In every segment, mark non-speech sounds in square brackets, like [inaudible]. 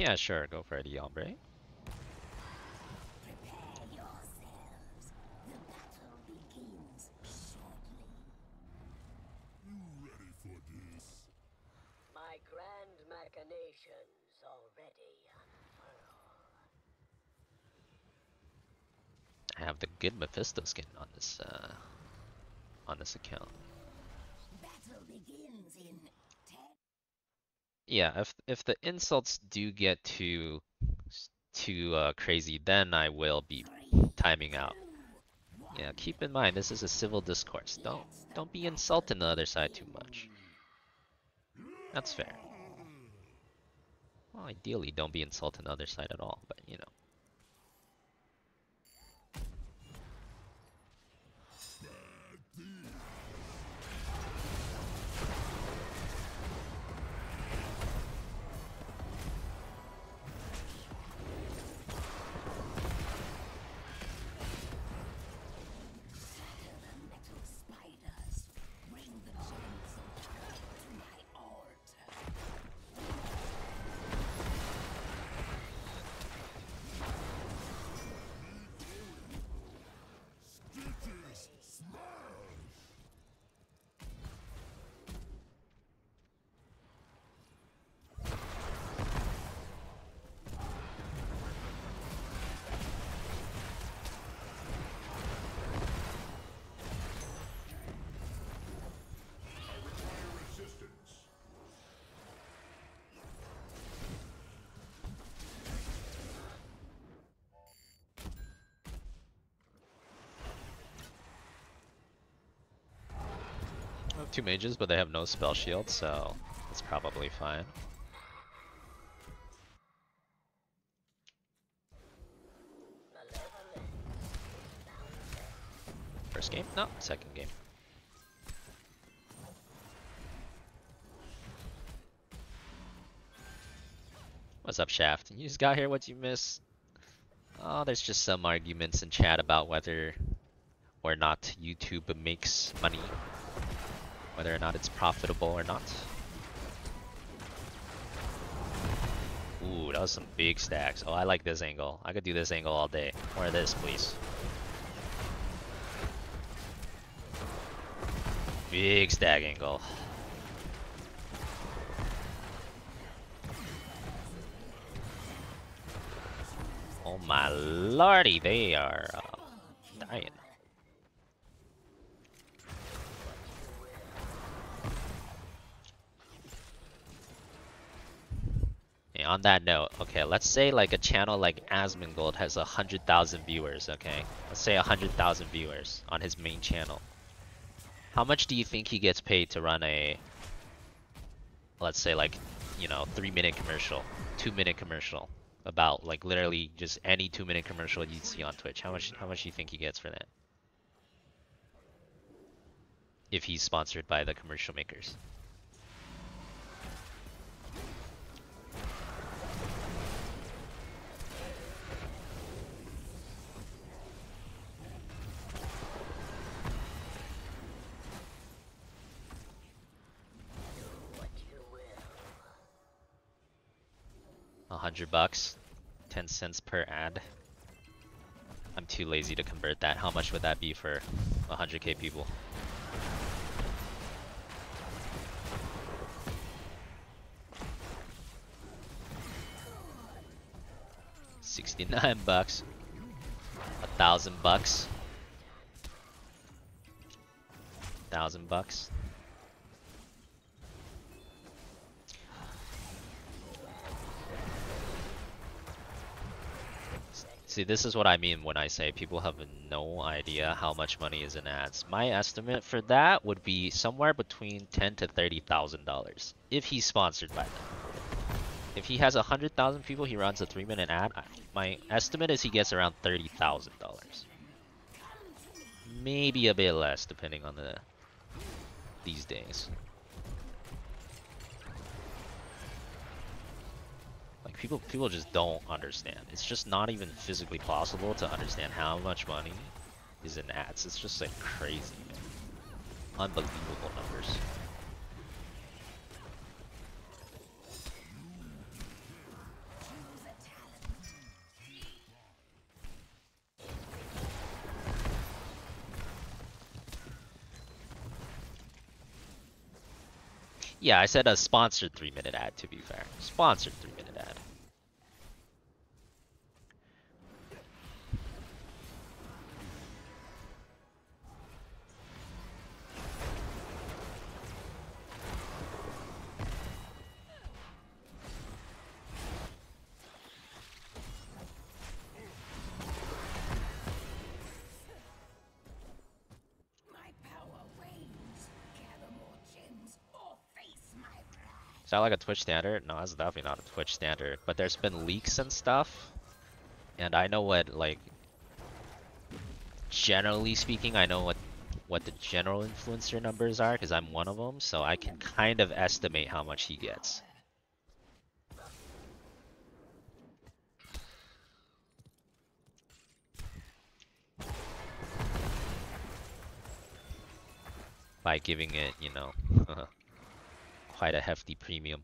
Yeah, sure, go for the ombre. Prepare yourselves. The battle begins shortly. You ready for this? My grand machinations already unfurled. I have the good Mephisto skin on this uh on this account. Battle begins in. Yeah, if if the insults do get too too uh, crazy, then I will be timing out. Yeah, keep in mind this is a civil discourse. Don't don't be insulting the other side too much. That's fair. Well, ideally, don't be insulting the other side at all, but you know. Two mages, but they have no spell shield, so it's probably fine. First game? No, second game. What's up, Shaft? You just got here, what you miss? Oh, there's just some arguments in chat about whether or not YouTube makes money. Whether or not it's profitable or not. Ooh, that was some big stacks. Oh, I like this angle. I could do this angle all day. More of this, please. Big stack angle. Oh my lordy, they are uh, dying. Yeah, on that note, okay, let's say like a channel like Asmongold has a hundred thousand viewers, okay? Let's say a hundred thousand viewers on his main channel. How much do you think he gets paid to run a let's say like, you know, three minute commercial, two minute commercial about like literally just any two minute commercial you'd see on Twitch? How much how much do you think he gets for that? If he's sponsored by the commercial makers. 100 bucks, 10 cents per ad. I'm too lazy to convert that. How much would that be for 100k people? Sixty-nine bucks, a thousand bucks, thousand bucks. See, this is what I mean when I say people have no idea how much money is in ads. My estimate for that would be somewhere between ten to thirty thousand dollars if he's sponsored by them. If he has a hundred thousand people, he runs a three-minute ad. My estimate is he gets around thirty thousand dollars, maybe a bit less depending on the these days. people people just don't understand. It's just not even physically possible to understand how much money is in ads. It's just like crazy, man. unbelievable numbers. Yeah, I said a sponsored three minute ad to be fair. Sponsored three minute ad. Is that like a Twitch standard? No, that's definitely not a Twitch standard. But there's been leaks and stuff. And I know what like generally speaking, I know what what the general influencer numbers are because I'm one of them, so I can kind of estimate how much he gets. By giving it, you know, [laughs] quite a hefty premium.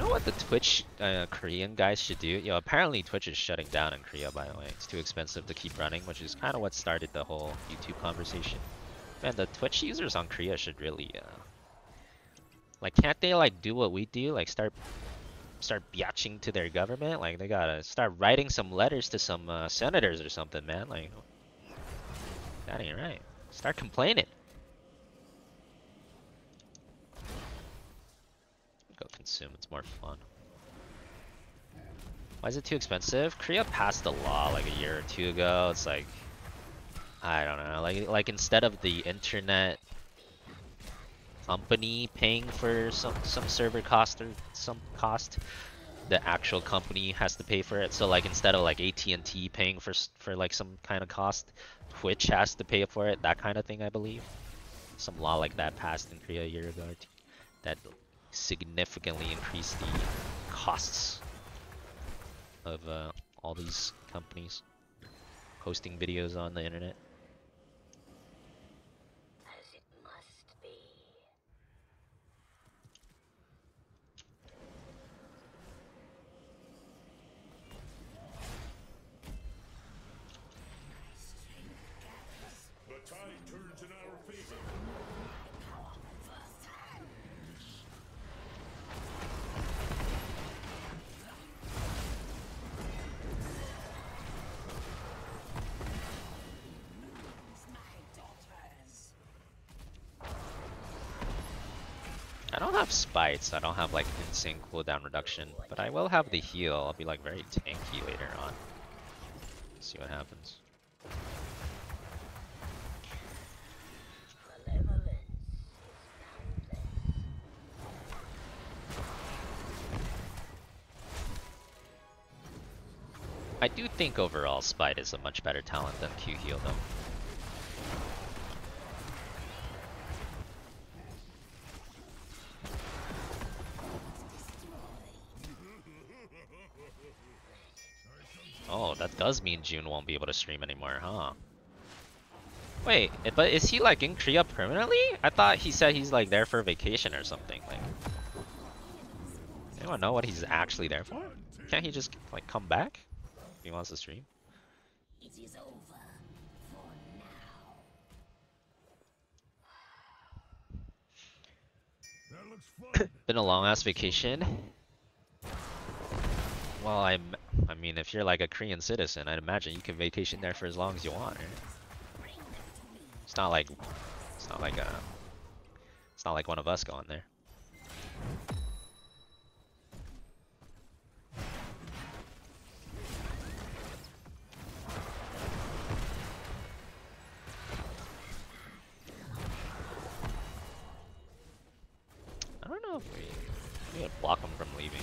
What the Twitch uh, Korean guys should do? Yo, apparently Twitch is shutting down in Korea, by the way. It's too expensive to keep running, which is kind of what started the whole YouTube conversation. Man, the Twitch users on Korea should really, uh... Like, can't they, like, do what we do? Like, start start biatching to their government? Like, they gotta start writing some letters to some uh, senators or something, man. Like, that ain't right. Start complaining. Go consume, it's more fun. Why is it too expensive? Korea passed a law like a year or two ago. It's like I don't know, like like instead of the internet company paying for some some server cost or some cost, the actual company has to pay for it. So like instead of like AT&T paying for for like some kind of cost, Twitch has to pay for it. That kind of thing, I believe. Some law like that passed in Korea a year ago. That significantly increase the costs of uh, all these companies posting videos on the internet. As it must be. The tide turns in our favor. My daughters. I don't have spites, I don't have like insane cooldown reduction, but I will have the heal. I'll be like very tanky later on. See what happens. I do think overall Spite is a much better talent than Q heal though. Oh, that does mean June won't be able to stream anymore, huh? Wait, eh, but is he like in Korea permanently? I thought he said he's like there for vacation or something. Like, anyone know what he's actually there for? Can't he just like come back if he wants to stream? It is over for now. That looks fun. Been a long ass vacation. Well, I'm. I mean, if you're like a Korean citizen, I'd imagine you can vacation there for as long as you want. Right? It's not like. It's not like uh It's not like one of us going there. I don't know if we we could block him from leaving.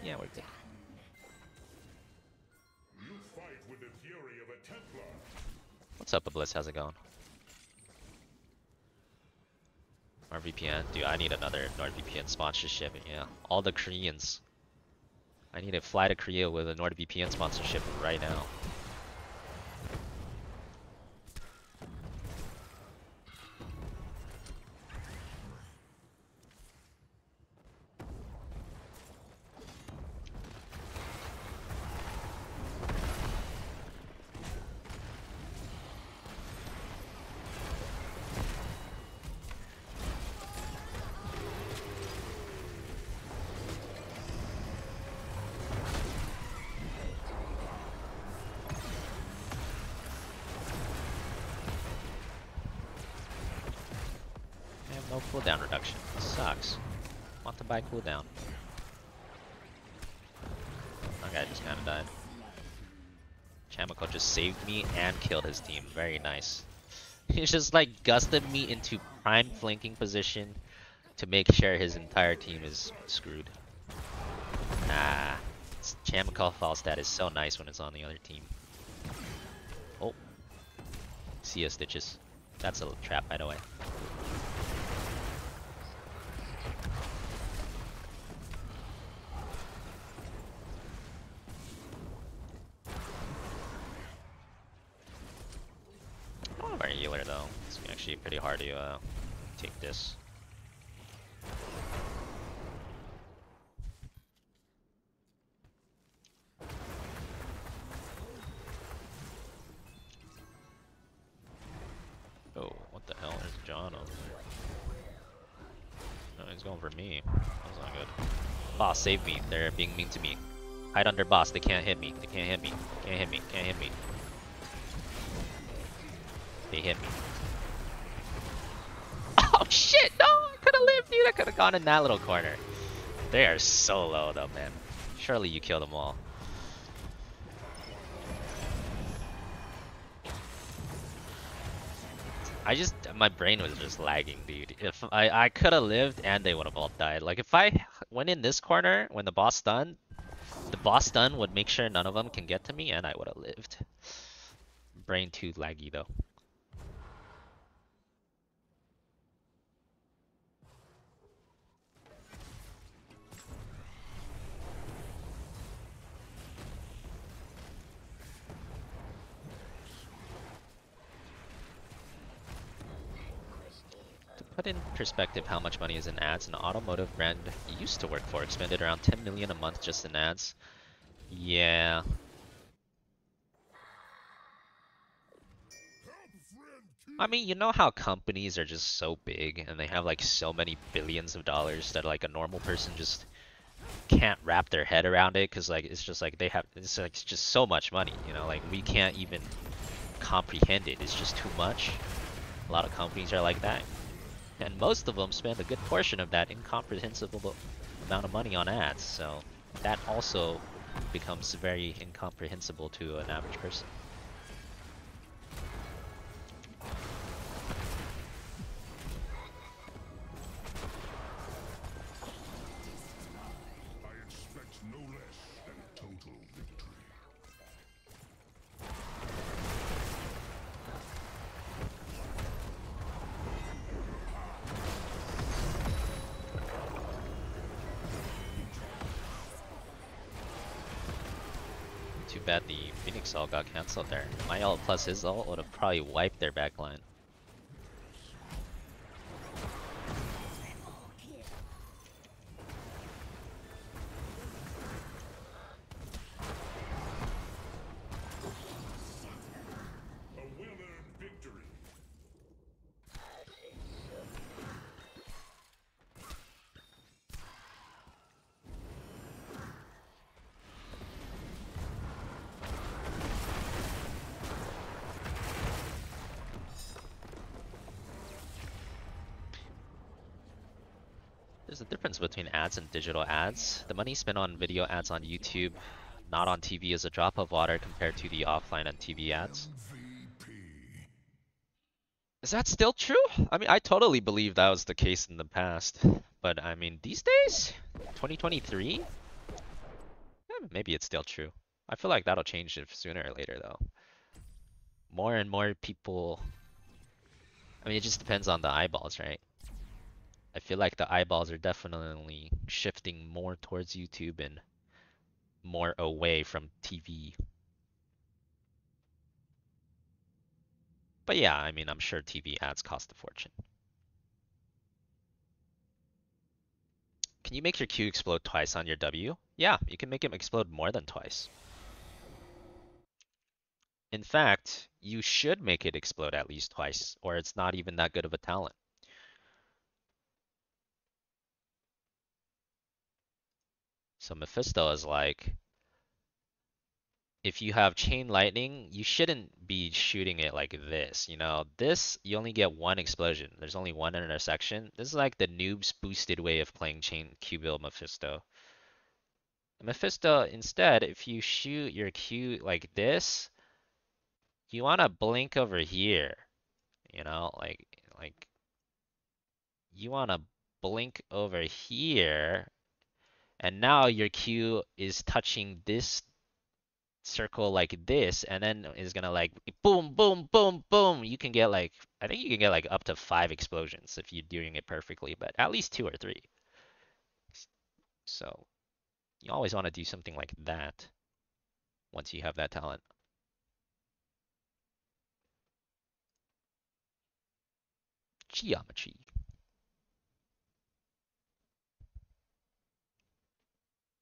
Okay. Yeah, we're good. You fight with the fury of a Templar. What's up, Bliss? How's it going? NordVPN, dude. I need another NordVPN sponsorship. Yeah, all the Koreans. I need to fly to Korea with a NordVPN sponsorship right now. No cooldown reduction. Sucks. Want to buy cooldown. That guy just kinda died. Chamako just saved me and killed his team. Very nice. [laughs] He just like gusted me into prime flanking position to make sure his entire team is screwed. Ah, Falstad is so nice when it's on the other team. Oh, see ya, Stitches. That's a little trap, by the way. I don't have a healer though. It's actually pretty hard to uh, take this. Oh, what the hell? There's John over there. No, he's going for me. That's not good. Boss, save me. They're being mean to me. Hide under boss. They can't hit me. They can't hit me. Can't hit me. Can't hit me. They hit me. [laughs] Oh shit! No! I could have lived, dude. I could have gone in that little corner. They are so low, though, man. Surely you kill them all. I just my brain was just lagging, dude. If I I could have lived and they would have all died. Like if I went in this corner when the boss stunned, the boss stun would make sure none of them can get to me and I would have lived. Brain too laggy though. Put in perspective how much money is in ads, an automotive brand used to work for expended around 10 million a month just in ads. Yeah. I mean, you know how companies are just so big and they have like so many billions of dollars that like a normal person just can't wrap their head around it because like it's just like they have it's like it's just so much money, you know, like we can't even comprehend it. It's just too much. A lot of companies are like that. And most of them spend a good portion of that incomprehensible amount of money on ads, so that also becomes very incomprehensible to an average person. Too bad the Fenix ult got cancelled there. My ult plus his ult would have probably wiped their backline. A difference between ads and digital ads. The money spent on video ads on YouTube, not on TV, is a drop of water compared to the offline and TV ads. Is that still true? I mean, I totally believe that was the case in the past. But I mean, these days? 2023? Eh, maybe it's still true. I feel like that'll change sooner or later, though. More and more people. I mean, it just depends on the eyeballs, right? I feel like the eyeballs are definitely shifting more towards YouTube and more away from TV. But yeah, I mean, I'm sure TV ads cost a fortune. Can you make your Q explode twice on your W? Yeah, you can make it explode more than twice. In fact, you should make it explode at least twice, or it's not even that good of a talent. So Mephisto is like, if you have chain lightning, you shouldn't be shooting it like this, you know? This, you only get one explosion. There's only one intersection. This is like the noob's boosted way of playing chain Q build Mephisto. Mephisto, instead, if you shoot your Q like this, you wanna blink over here. You know, like, like, you wanna blink over here. And now your Q is touching this circle like this, and then it's gonna like boom, boom, boom, boom. You can get like, I think you can get like up to five explosions if you're doing it perfectly, but at least two or three. So you always want to do something like that once you have that talent. Geometry.